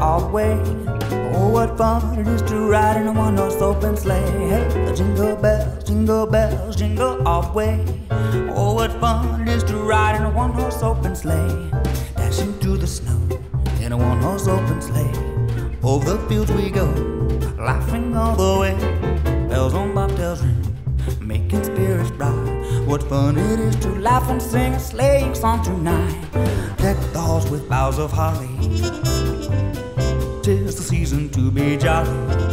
all the way. Oh, what fun it is to ride in a one-horse open sleigh. Hey, jingle bells, jingle bells, jingle all the way. Oh, what fun it is to ride in a one-horse open sleigh. Dashing through the snow in a one-horse open sleigh. Over the fields we go, laughing all the way. Bells on bobtails ring, making spirits bright. What fun it is to laugh and sing a sleighing song tonight. With boughs of holly. Tis the season to be jolly.